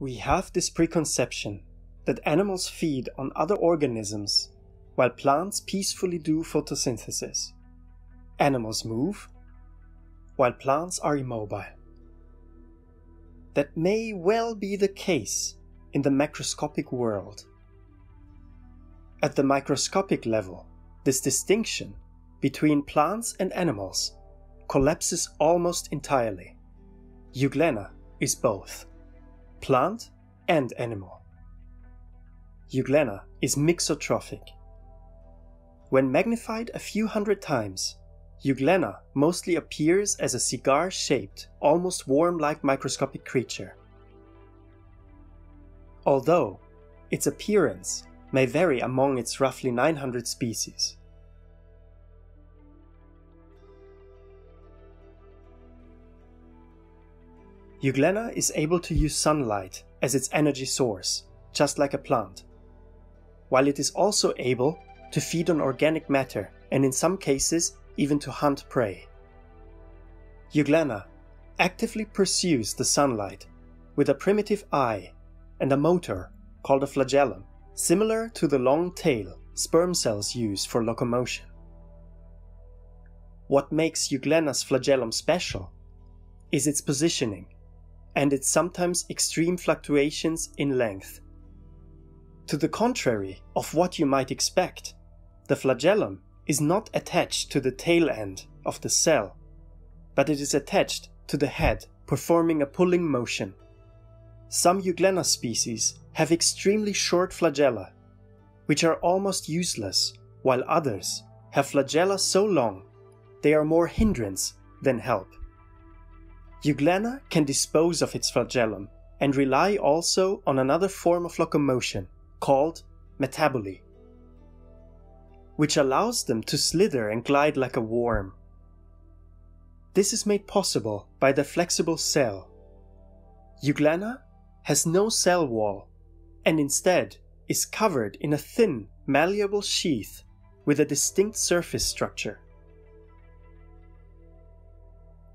We have this preconception that animals feed on other organisms while plants peacefully do photosynthesis. Animals move while plants are immobile. That may well be the case in the macroscopic world. At the microscopic level, this distinction between plants and animals collapses almost entirely. Euglena is both plant and animal. Euglena is mixotrophic. When magnified a few hundred times, Euglena mostly appears as a cigar shaped, almost worm like microscopic creature. Although its appearance may vary among its roughly 900 species. Euglena is able to use sunlight as its energy source, just like a plant, while it is also able to feed on organic matter and in some cases even to hunt prey. Euglena actively pursues the sunlight with a primitive eye and a motor called a flagellum, similar to the long tail sperm cells use for locomotion. What makes Euglena's flagellum special is its positioning and its sometimes extreme fluctuations in length. To the contrary of what you might expect, the flagellum is not attached to the tail end of the cell, but it is attached to the head, performing a pulling motion. Some Euglena species have extremely short flagella, which are almost useless, while others have flagella so long they are more hindrance than help. Euglena can dispose of its flagellum and rely also on another form of locomotion called metaboly, which allows them to slither and glide like a worm. This is made possible by the flexible cell. Euglena has no cell wall and instead is covered in a thin, malleable sheath with a distinct surface structure.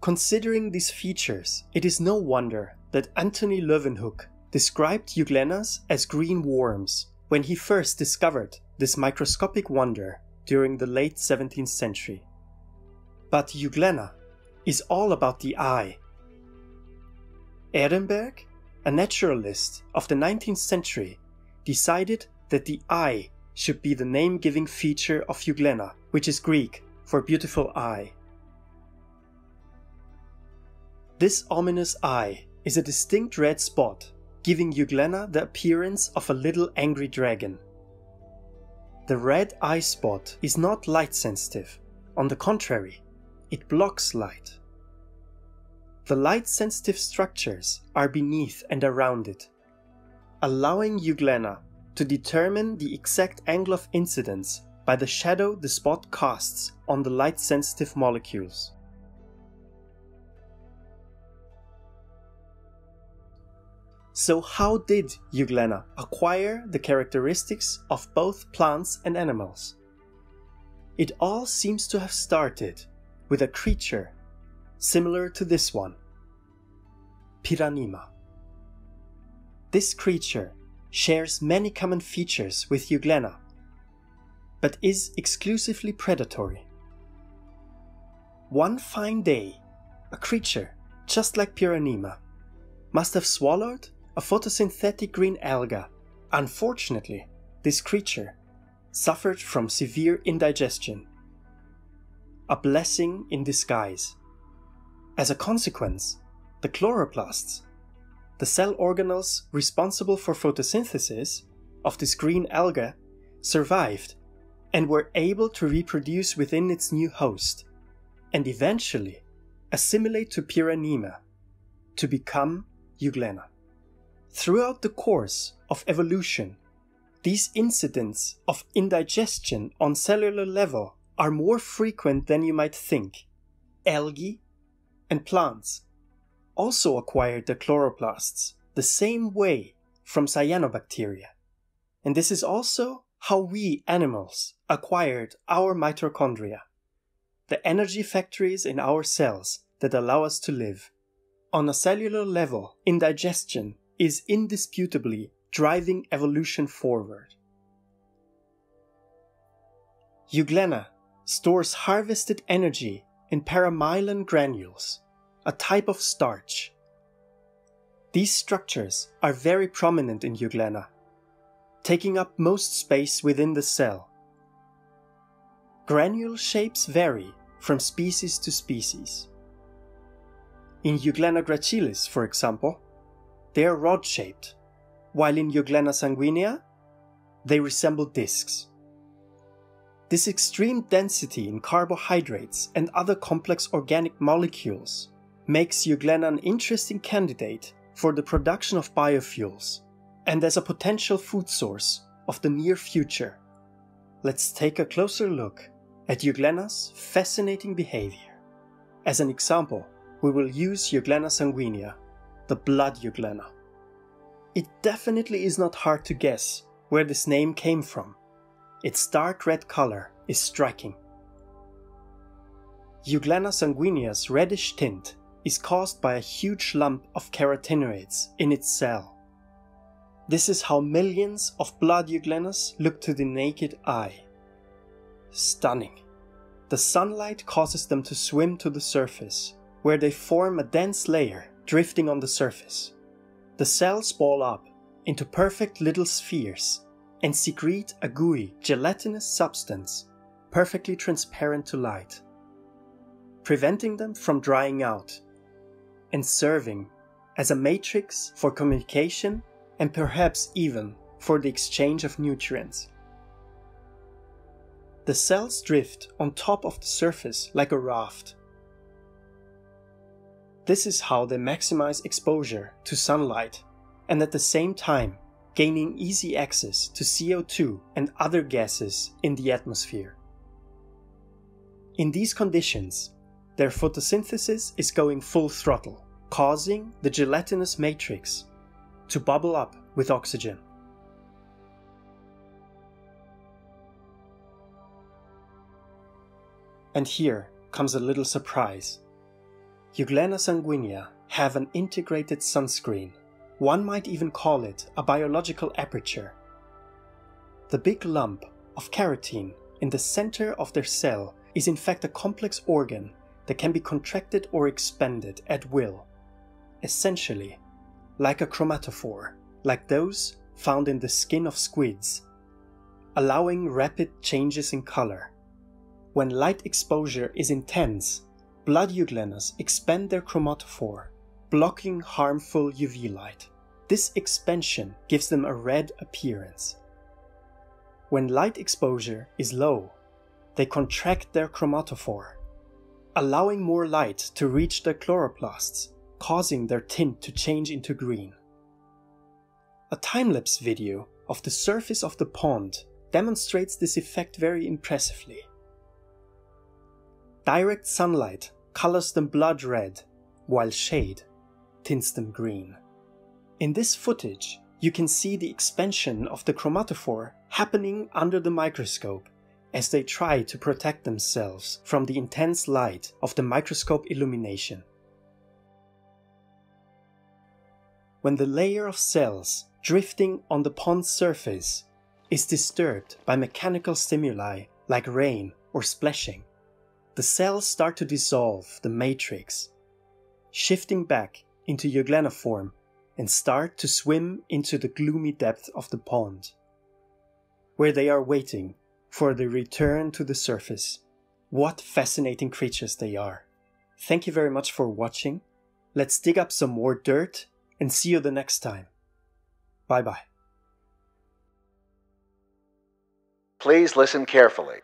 Considering these features, it is no wonder that Antony Leeuwenhoek described euglenas as green worms when he first discovered this microscopic wonder during the late 17th century. But euglena is all about the eye. Ehrenberg, a naturalist of the 19th century, decided that the eye should be the name giving feature of euglena, which is Greek for beautiful eye. This ominous eye is a distinct red spot, giving Euglena the appearance of a little angry dragon. The red eye spot is not light sensitive, on the contrary, it blocks light. The light sensitive structures are beneath and around it, allowing Euglena to determine the exact angle of incidence by the shadow the spot casts on the light sensitive molecules. So, how did Euglena acquire the characteristics of both plants and animals? It all seems to have started with a creature similar to this one Peranema. This creature shares many common features with Euglena, but is exclusively predatory. One fine day, a creature just like Peranema must have swallowed a photosynthetic green alga. Unfortunately, this creature suffered from severe indigestion. A blessing in disguise. As a consequence, the chloroplasts, the cell organelles responsible for photosynthesis of this green alga, survived and were able to reproduce within its new host, and eventually assimilate to Peranema to become Euglena. Throughout the course of evolution, these incidents of indigestion on cellular level are more frequent than you might think. Algae and plants also acquired the chloroplasts the same way from cyanobacteria. And this is also how we animals acquired our mitochondria, the energy factories in our cells that allow us to live. On a cellular level, indigestion is indisputably driving evolution forward. Euglena stores harvested energy in paramylon granules, a type of starch. These structures are very prominent in Euglena, taking up most space within the cell. Granule shapes vary from species to species. In Euglena gracilis, for example, they are rod shaped, while in Euglena sanguinea, they resemble discs. This extreme density in carbohydrates and other complex organic molecules makes Euglena an interesting candidate for the production of biofuels and as a potential food source of the near future. Let's take a closer look at Euglena's fascinating behavior. As an example, we will use Euglena sanguinea, the blood Euglena. It definitely is not hard to guess where this name came from. Its dark red color is striking. Euglena sanguinea's reddish tint is caused by a huge lump of carotenoids in its cell. This is how millions of blood euglenas look to the naked eye. Stunning. The sunlight causes them to swim to the surface, where they form a dense layer drifting on the surface. The cells ball up into perfect little spheres and secrete a gooey, gelatinous substance perfectly transparent to light, preventing them from drying out and serving as a matrix for communication and perhaps even for the exchange of nutrients. The cells drift on top of the surface like a raft. This is how they maximize exposure to sunlight and at the same time gaining easy access to CO2 and other gases in the atmosphere. In these conditions, their photosynthesis is going full throttle, causing the gelatinous matrix to bubble up with oxygen. And here comes a little surprise. Euglena sanguinea have an integrated sunscreen. One might even call it a biological aperture. The big lump of carotene in the center of their cell is in fact a complex organ that can be contracted or expanded at will, essentially like a chromatophore, like those found in the skin of squids, allowing rapid changes in color. When light exposure is intense, blood euglenas expand their chromatophore, blocking harmful UV light. This expansion gives them a red appearance. When light exposure is low, they contract their chromatophore, allowing more light to reach their chloroplasts, causing their tint to change into green. A time-lapse video of the surface of the pond demonstrates this effect very impressively. Direct sunlight colors them blood red, while shade tints them green. In this footage, you can see the expansion of the chromatophore happening under the microscope as they try to protect themselves from the intense light of the microscope illumination. When the layer of cells drifting on the pond's surface is disturbed by mechanical stimuli like rain or splashing, the cells start to dissolve the matrix, shifting back into Euglena form and start to swim into the gloomy depth of the pond, where they are waiting for the return to the surface. What fascinating creatures they are. Thank you very much for watching. Let's dig up some more dirt and see you the next time. Bye bye. Please listen carefully.